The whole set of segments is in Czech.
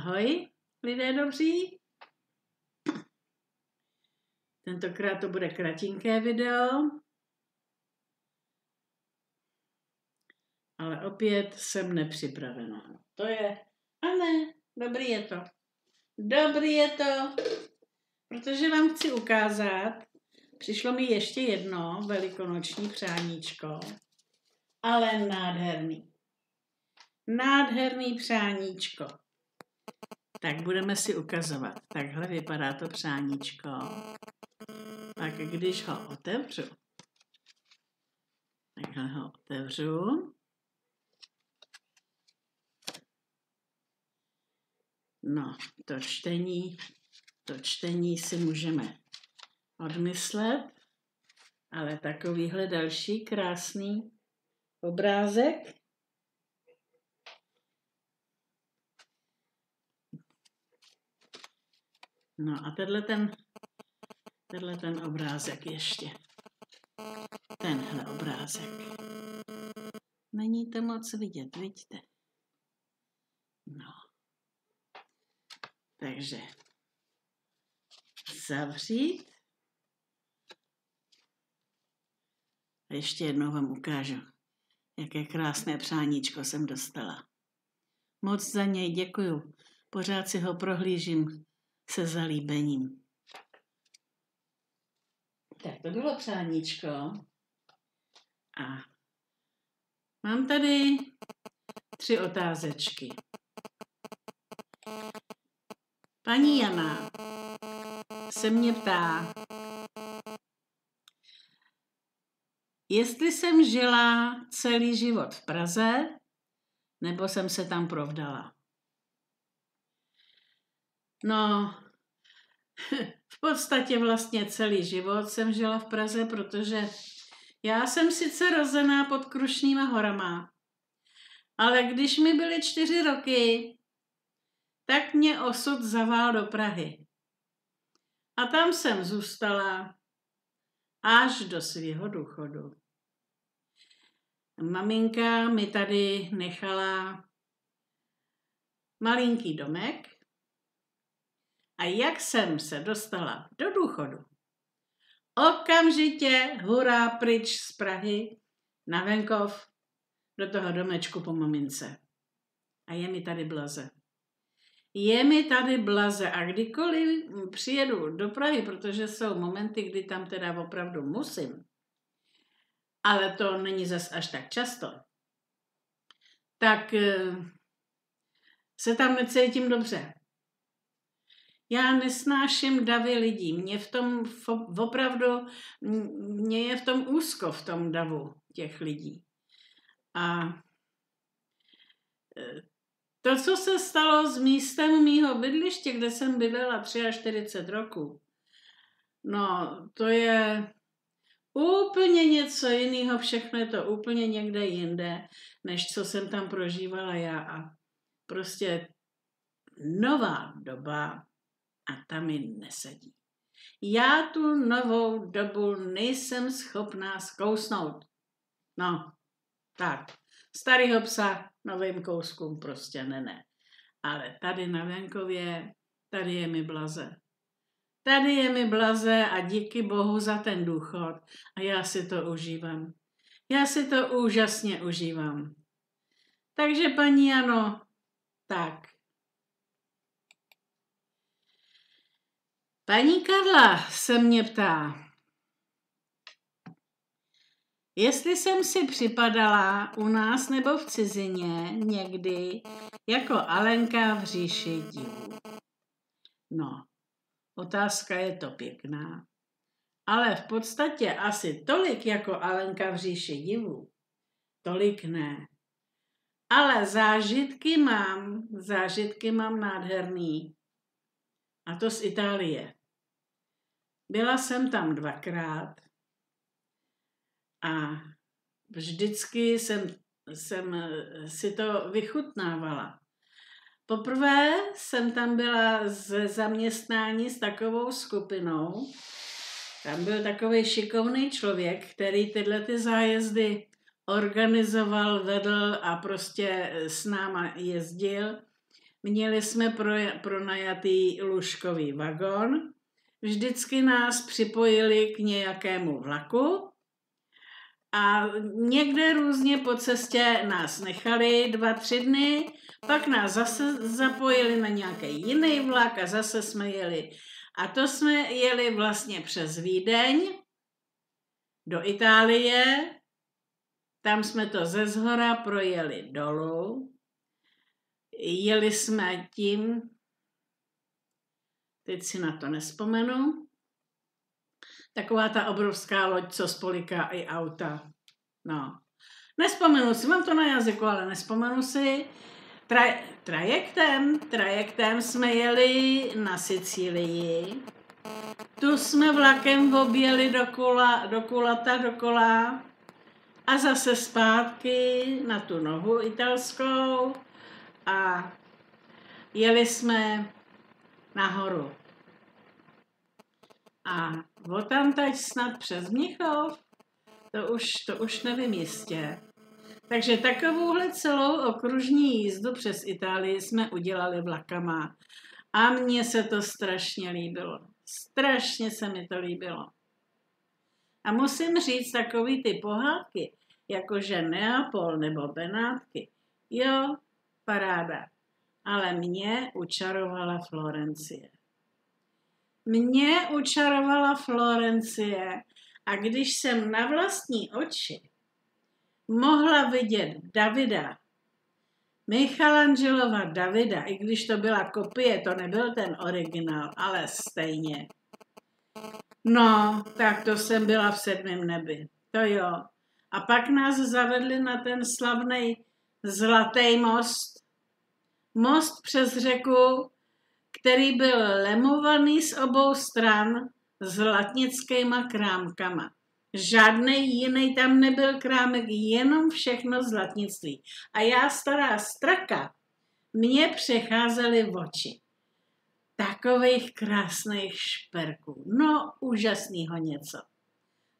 Ahoj, lidé dobří. Tentokrát to bude kratinké video, ale opět jsem nepřipravená. To je, a ne, dobrý je to. Dobrý je to, protože vám chci ukázat, přišlo mi ještě jedno velikonoční přáníčko, ale nádherný. Nádherný přáníčko. Tak budeme si ukazovat. Takhle vypadá to přáníčko. Tak když ho otevřu, takhle ho otevřu, no, to čtení, to čtení si můžeme odmyslet, ale takovýhle další krásný obrázek No a tenhle ten, tenhle ten obrázek ještě. Tenhle obrázek. Není to moc vidět, vidíte? No. Takže zavřít. A ještě jednou vám ukážu, jaké krásné přáníčko jsem dostala. Moc za něj děkuju. Pořád si ho prohlížím se zalíbením. Tak to bylo přáníčko. A mám tady tři otázečky. Paní Jana se mě ptá, jestli jsem žila celý život v Praze, nebo jsem se tam provdala. No, v podstatě vlastně celý život jsem žila v Praze, protože já jsem sice rozená pod Krušnýma horama, ale když mi byly čtyři roky, tak mě osud zavál do Prahy. A tam jsem zůstala až do svého důchodu. Maminka mi tady nechala malinký domek, a jak jsem se dostala do důchodu? Okamžitě hurá pryč z Prahy na venkov do toho domečku po mamince. A je mi tady blaze. Je mi tady blaze a kdykoliv přijedu do Prahy, protože jsou momenty, kdy tam teda opravdu musím, ale to není zas až tak často, tak eh, se tam necítím dobře. Já nesnáším davy lidí. Mě v tom opravdu, mě je v tom úzko v tom davu těch lidí. A e, to, co se stalo s místem mýho bydliště, kde jsem bydlela 43 roku, no to je úplně něco jiného, všechno je to úplně někde jinde, než co jsem tam prožívala já. A prostě nová doba, a ta mi nesedí. Já tu novou dobu nejsem schopná zkousnout. No, tak. Starýho psa novým kouskům prostě ne, ne. Ale tady na venkově, tady je mi blaze. Tady je mi blaze a díky bohu za ten důchod a já si to užívám. Já si to úžasně užívám. Takže paní Ano, tak, Paní Karla se mě ptá, jestli jsem si připadala u nás nebo v cizině někdy jako Alenka v říši divů. No, otázka je to pěkná, ale v podstatě asi tolik jako Alenka v říši divů, tolik ne. Ale zážitky mám, zážitky mám nádherný. A to z Itálie. Byla jsem tam dvakrát a vždycky jsem, jsem si to vychutnávala. Poprvé jsem tam byla ze zaměstnání s takovou skupinou. Tam byl takový šikovný člověk, který tyhle ty zájezdy organizoval, vedl a prostě s náma jezdil. Měli jsme pro, pronajatý lůžkový vagon. Vždycky nás připojili k nějakému vlaku a někde různě po cestě nás nechali dva, tři dny, pak nás zase zapojili na nějaký jiný vlak a zase jsme jeli. A to jsme jeli vlastně přes Vídeň do Itálie, tam jsme to ze zhora projeli dolů, jeli jsme tím, teď si na to nespomenu, taková ta obrovská loď, co spoliká i auta. No. Nespomenu si, mám to na jazyku, ale nespomenu si. Tra, trajektem, trajektem jsme jeli na Sicílii. Tu jsme vlakem objeli do, kula, do kulata, do kola a zase zpátky na tu nohu italskou a jeli jsme nahoru. A odtamtať snad přes Mnichov, to už, to už nevím jistě. Takže takovouhle celou okružní jízdu přes Itálii jsme udělali vlakama. A mně se to strašně líbilo. Strašně se mi to líbilo. A musím říct takový ty pohádky, jakože Neapol nebo Benátky. Jo, paráda. Ale mě učarovala Florencie. Mě učarovala Florencie a když jsem na vlastní oči mohla vidět Davida, Michelangelova Davida, i když to byla kopie, to nebyl ten originál, ale stejně. No, tak to jsem byla v sedmém nebi. To jo. A pak nás zavedli na ten slavný Zlatý most. Most přes řeku, který byl lemovaný z obou stran zlatnickýma krámkama. Žádný jiný tam nebyl krámek, jenom všechno zlatnictví. A já, stará straka, mě přecházely oči. Takových krásných šperků. No, úžasného něco.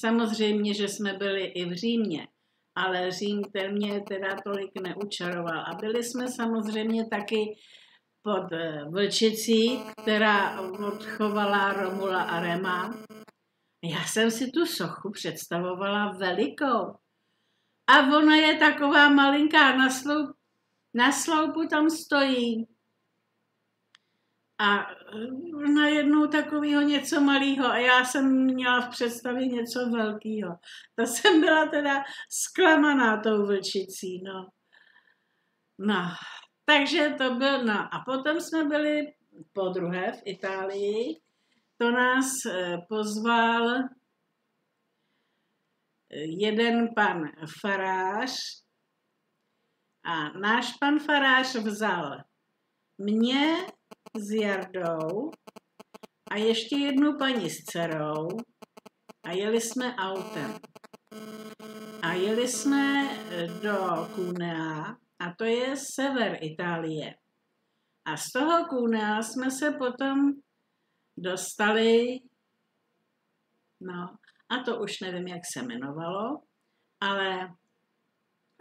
Samozřejmě, že jsme byli i v Římě, ale Řím ten mě teda tolik neučaroval. A byli jsme samozřejmě taky pod eh, Vlčicí, která odchovala Romula a Rema. Já jsem si tu sochu představovala velikou. A ona je taková malinká, na, sloup, na sloupu tam stojí. A eh, najednou takového něco malého a já jsem měla v představě něco velkého. To jsem byla teda zklamaná tou vlčicí, no. No, takže to byl, no a potom jsme byli po druhé v Itálii. To nás eh, pozval eh, jeden pan farář a náš pan farář vzal mě s Jardou a ještě jednu paní s dcerou a jeli jsme autem. A jeli jsme eh, do Cunea a to je sever Itálie. A z toho Cunea jsme se potom dostali, no a to už nevím, jak se jmenovalo, ale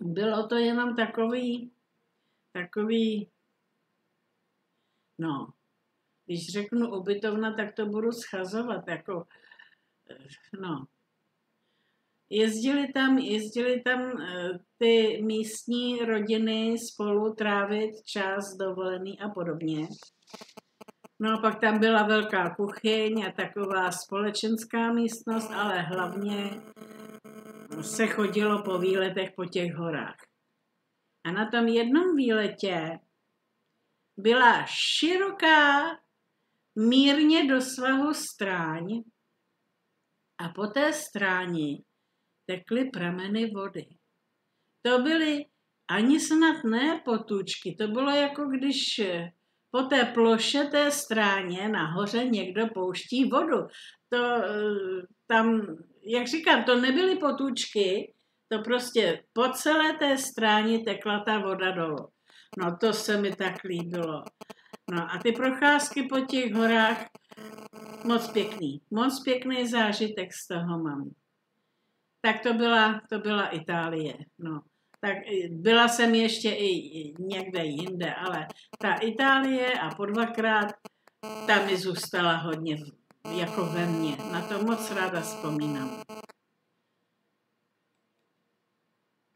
bylo to jenom takový, takový, no, když řeknu ubytovna, tak to budu schazovat, jako, no, Jezdili tam, jezdili tam eh, ty místní rodiny spolu trávit čas dovolený a podobně. No a pak tam byla velká kuchyň a taková společenská místnost, ale hlavně se chodilo po výletech po těch horách. A na tom jednom výletě byla široká, mírně do svahu stráň a po té stráni tekly prameny vody. To byly ani snad ne potůčky, to bylo jako když po té ploše té stráně nahoře někdo pouští vodu. To eh, tam, jak říkám, to nebyly potůčky, to prostě po celé té stráně tekla ta voda dolů. No to se mi tak líbilo. No a ty procházky po těch horách, moc pěkný. Moc pěkný zážitek z toho mám. Tak to byla, to byla Itálie. No. tak byla jsem ještě i někde jinde, ale ta Itálie a po dvakrát, ta mi zůstala hodně jako ve mně. Na to moc ráda vzpomínám.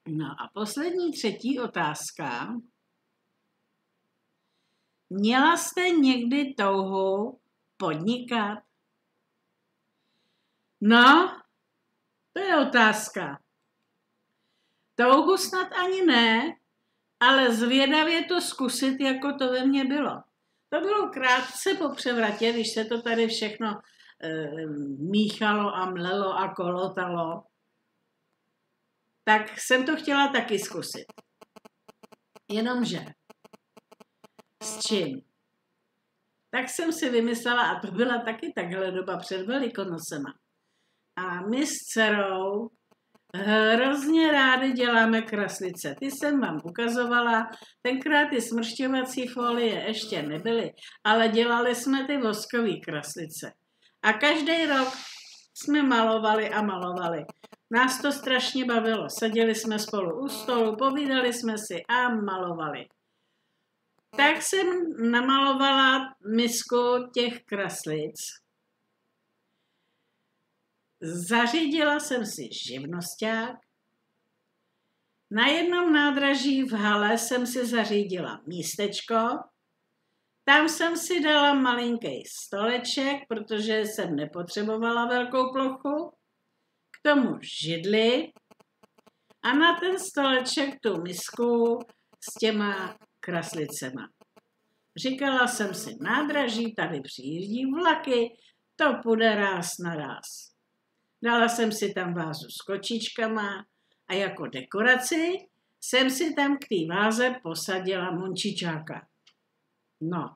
No a poslední třetí otázka. Měla jste někdy touhu podnikat? No, to je otázka. Touhu snad ani ne, ale zvědavě to zkusit, jako to ve mně bylo. To bylo krátce po převratě, když se to tady všechno e, míchalo a mlelo a kolotalo, tak jsem to chtěla taky zkusit. Jenomže s čím? Tak jsem si vymyslela, a to byla taky takhle doba před Velikonocema. A my s dcerou hrozně rádi děláme kraslice. Ty jsem vám ukazovala, tenkrát ty smršťovací folie ještě nebyly, ale dělali jsme ty voskové kraslice. A každý rok jsme malovali a malovali. Nás to strašně bavilo. Seděli jsme spolu u stolu, povídali jsme si a malovali. Tak jsem namalovala misku těch kraslic. Zařídila jsem si živnosták. Na jednom nádraží v hale jsem si zařídila místečko. Tam jsem si dala malinký stoleček, protože jsem nepotřebovala velkou plochu. K tomu židli a na ten stoleček tu misku s těma kraslicema. Říkala jsem si, nádraží, tady přijíždí vlaky, to půjde ráz na ráz. Dala jsem si tam vázu s kočičkama a jako dekoraci jsem si tam k té váze posadila mončičáka. No.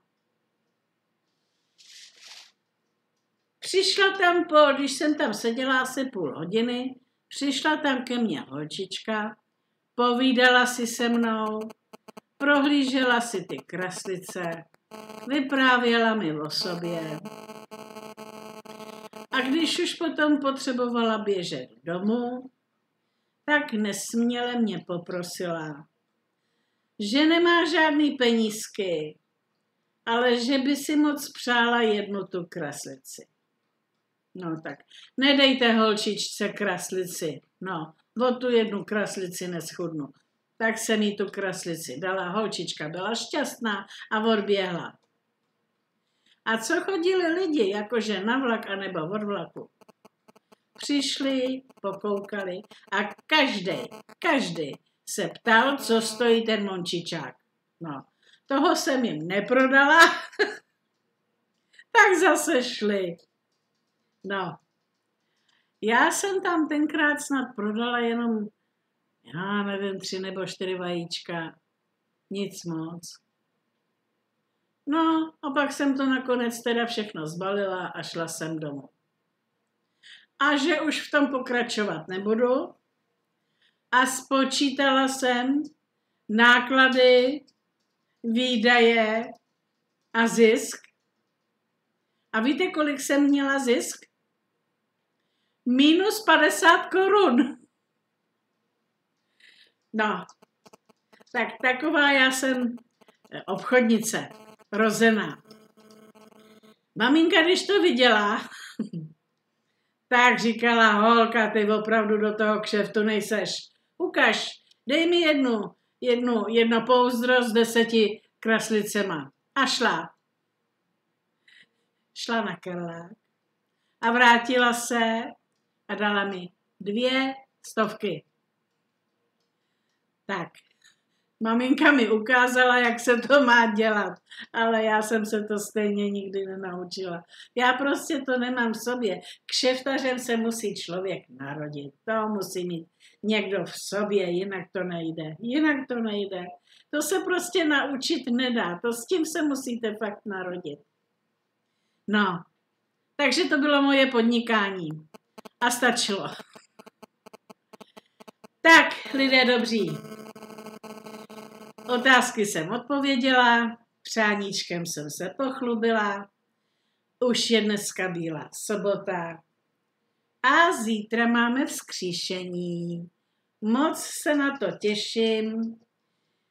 Přišla tam po, když jsem tam seděla asi půl hodiny, přišla tam ke mně holčička, povídala si se mnou, prohlížela si ty kraslice, vyprávěla mi o sobě. A když už potom potřebovala běžet domů, tak nesměle mě poprosila, že nemá žádný penízky, ale že by si moc přála jednu tu kraslici. No tak, nedejte holčičce kraslici. No, o tu jednu kraslici neschudnu. Tak jsem jí tu kraslici dala. Holčička byla šťastná a odběhla. A co chodili lidi, jakože na vlak anebo od vlaku? Přišli, pokoukali a každý, každý se ptal, co stojí ten mončičák. No, toho jsem jim neprodala, tak zase šli. No, já jsem tam tenkrát snad prodala jenom, já nevím, tři nebo čtyři vajíčka. Nic moc. No a pak jsem to nakonec teda všechno zbalila a šla jsem domů. A že už v tom pokračovat nebudu. A spočítala jsem náklady, výdaje a zisk. A víte, kolik jsem měla zisk? Minus 50 korun. No, tak taková já jsem obchodnice rozená. Maminka, když to viděla, tak říkala, holka, ty opravdu do toho kšeftu nejseš. Ukaž, dej mi jednu, jednu, jedno pouzdro s deseti kraslicema. A šla. Šla na kerlák a vrátila se a dala mi dvě stovky. Tak, Maminka mi ukázala, jak se to má dělat, ale já jsem se to stejně nikdy nenaučila. Já prostě to nemám v sobě. Kšeftařem se musí člověk narodit. To musí mít někdo v sobě, jinak to nejde. Jinak to nejde. To se prostě naučit nedá. To s tím se musíte fakt narodit. No, takže to bylo moje podnikání. A stačilo. Tak, lidé dobří, Otázky jsem odpověděla, přáníčkem jsem se pochlubila, už je dneska byla sobota a zítra máme vzkříšení. Moc se na to těším.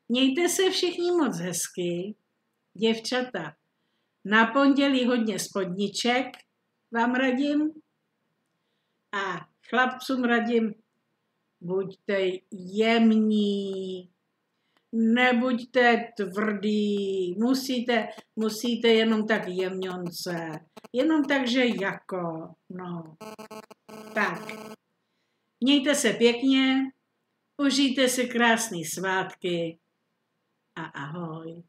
Mějte se všichni moc hezky. Děvčata, na pondělí hodně spodniček vám radím a chlapcům radím, buďte jemní, nebuďte tvrdý, musíte, musíte jenom tak jemňonce, jenom tak, že jako, no. Tak, mějte se pěkně, užijte si krásné svátky. A ahoj.